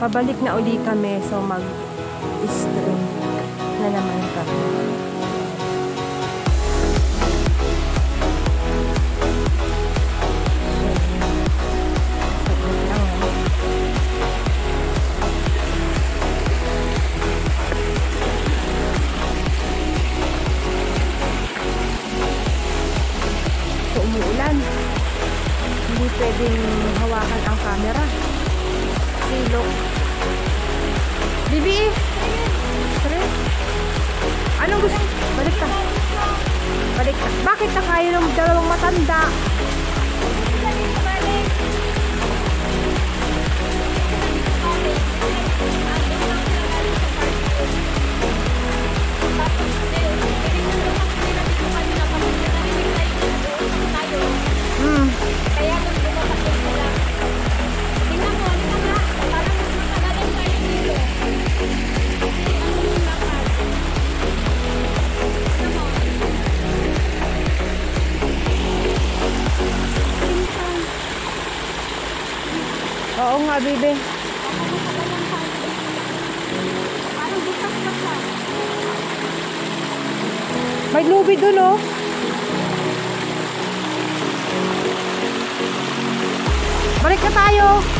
Pabalik na uli kami. So, mag-stream na naman nga, Bibi. May lubi dun, oh. Balik na tayo.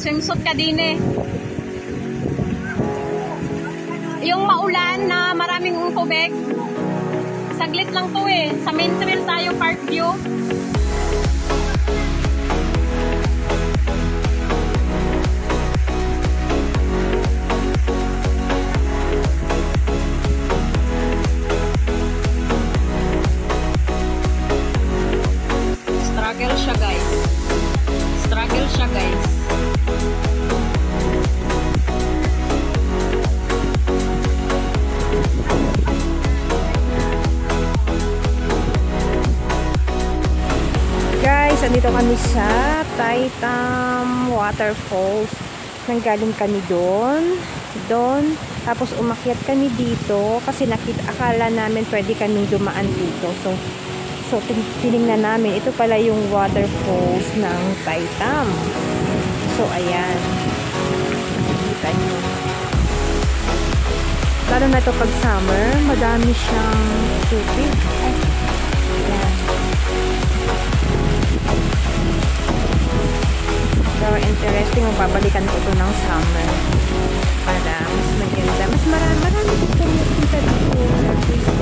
Mag-swimsuit ka din eh. Yung maulan na maraming tubig. Saglit lang to eh. Sa main trail tayo, Park View. Guys, andito kami sa Taitam Waterfalls. Nanggaling kami doon. Doon. Tapos umakyat kami dito kasi nakita akala namin pwede kaming dumaan dito. So, so tin tiningnan namin. Ito pala yung waterfalls ng Taitam. So, ayan. Kita nyo. Lalo na ito pag summer, madami siyang tubig. Ay, Pero interesting, mababalikan ko ito ng summer. Para mas maganda. Mas marami, marami ko pumupunta dito. At least,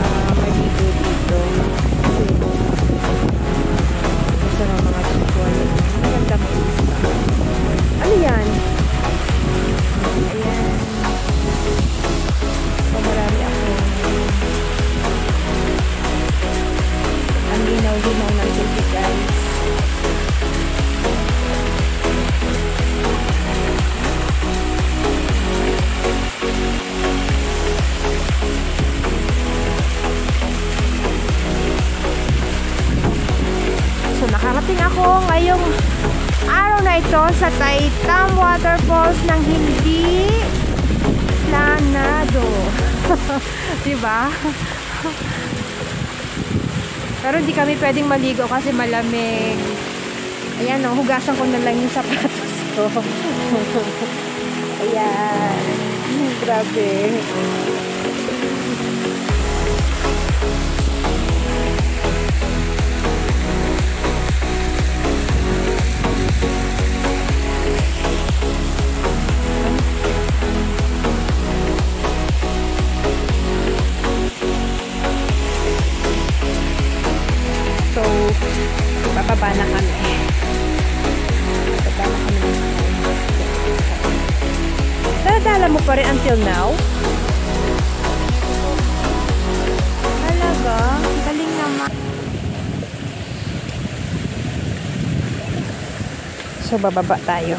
ah, maligo dito. Kasi, ako ngayong araw na ito sa Taitam Waterfalls ng hindi planado. diba? Pero hindi kami pwedeng maligo kasi malamig. Ayan o, hugasan ko na lang yung sapatos ko. Ayan. Grabe. Bababa na kami. Bababa na kami. Daladala mo pa rin until now? Talaga? Galing naman. So, bababa tayo.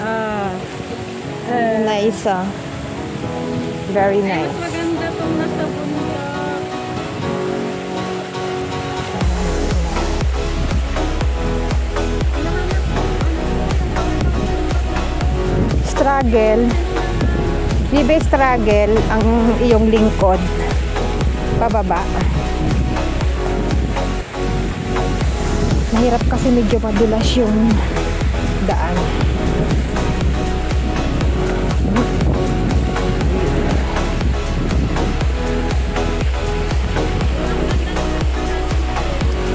Ah. Nice ah. Very Mas nice. maganda pong nasa bundok. Struggle, di ba struggle ang iyong lingkod pababa. Mahirap kasi medyo madulas yung daan.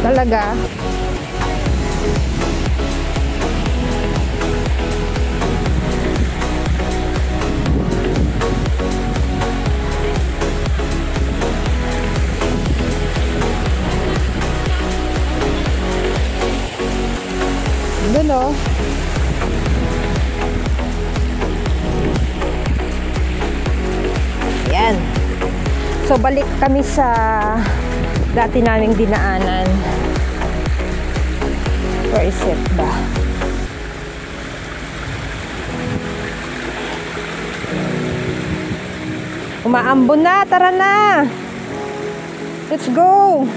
Talaga? So balik kami sa dati naming dinaanan. Where is it ba? Umaambon na, tara na. Let's go.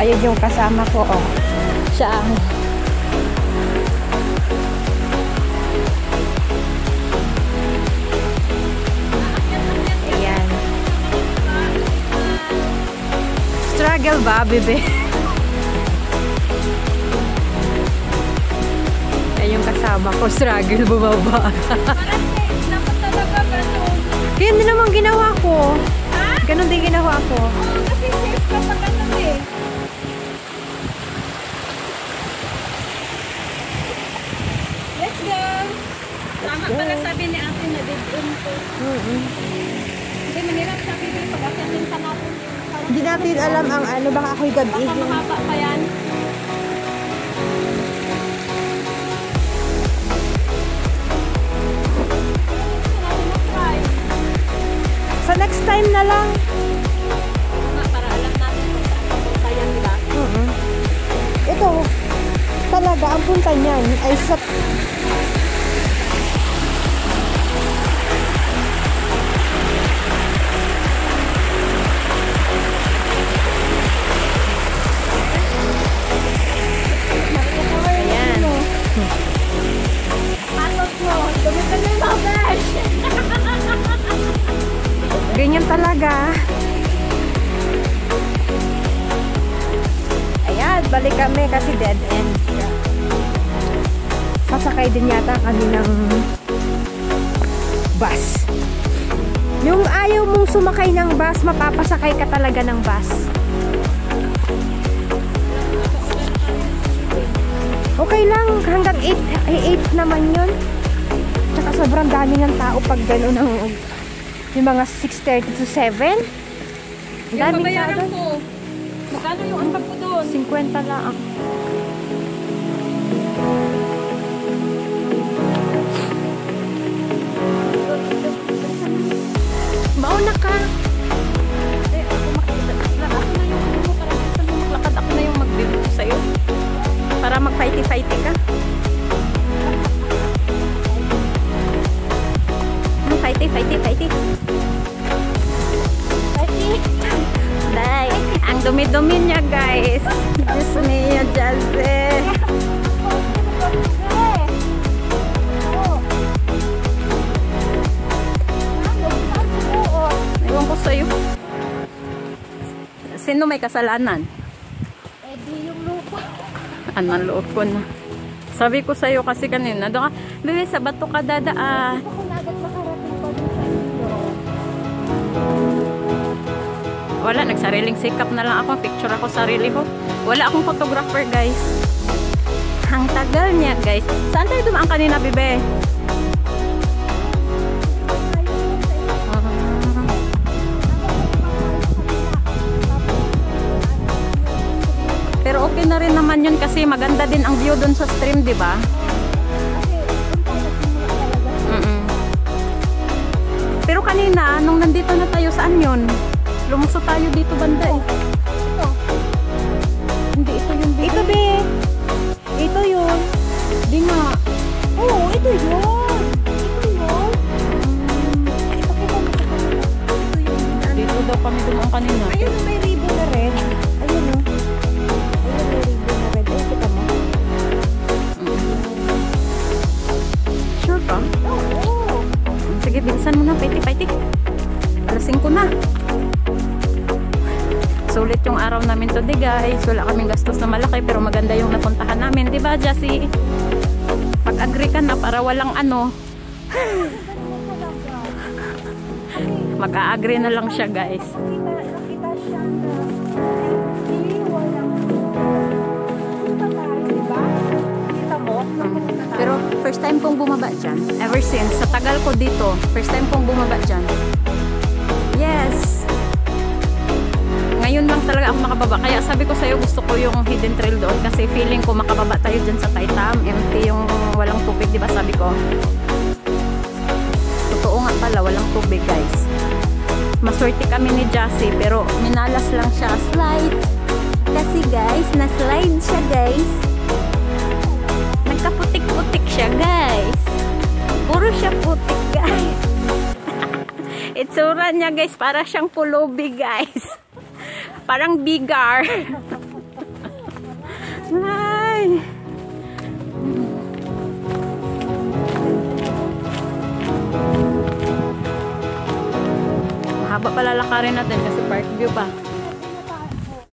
Ayun yung kasama ko, oh. Siya ang... Struggle ba, bebe? Ayun yung kasama ko, struggle bumaba. Kaya din naman ginawa ko. Ha? Ganon din ginawa ko. Oo, kasi safe ka pa ganun eh. Let's go! Tama pala sabi ni ate na to. Mm-mm. Hindi, manirap sabi ko pag akyatin ka natin. Hindi natin alam ang ano, baka ako'y gabi. Baka mahaba pa yan. Sa next time na lang. Para alam natin kung saan yan, di ba? Ito, talaga, ang punta niyan ay sa... Ganyan talaga. Ayan, balik kami kasi dead end. Sasakay din yata kami ng bus. Yung ayaw mong sumakay ng bus, mapapasakay ka talaga ng bus. Okay lang, hanggang 8, ay 8 naman yun sobrang dami ng tao pag gano'n ang yung mga 6.30 to 7. Ang daming tao doon. Magkano yung antap ko doon? 50 lang ako. Mauna ka! Hindi, ako makita. Ako na yung ano na yung maglakad. Ako na. Para mag-fighty-fighty ka. fighty, fighty, fighty. Fighty. Day. Ang dumi-dumi niya, guys. Diyos niya, Jazzy. Ewan ko sa'yo. Sino may kasalanan? Eh, di yung lupa. Ano ang loob ko na? Sabi ko sa'yo kasi kanina, doon ka, bebe, sa bato ka dadaan. Hindi Wala, nagsariling sikap na lang ako. Picture ako sarili ko. Wala akong photographer, guys. Ang tagal niya, guys. Saan tayo dumaan kanina, bebe? Pero okay na rin naman yun kasi maganda din ang view doon sa stream, di ba? Pero kanina, nung nandito na tayo, saan yun? Lumusot tayo dito banda eh. Hindi, ito yung dito. Ito, be. Ito yun. Yung araw namin today, guys. Wala kaming gastos na malaki, pero maganda yung napuntahan namin. Di ba, Jassy? Pag-agree ka na para walang ano. Mag-a-agree na lang siya, guys. Pero first time kong bumaba dyan. Ever since, sa tagal ko dito, first time kong bumaba dyan. Makababa. Kaya sabi ko sa'yo, gusto ko yung hidden trail doon kasi feeling ko makababa tayo dyan sa Taitam. Empty yung walang tubig, di ba sabi ko? Totoo nga pala, walang tubig guys. Maswerte kami ni Jassy pero minalas lang siya. Slide! Kasi guys, na-slide siya guys. Nagkaputik-putik siya, guys. Puro siya putik, guys. Itsura niya, guys, para siyang pulubi, guys. Parang bigar. Ay. Mahaba pala lakarin natin kasi park view pa.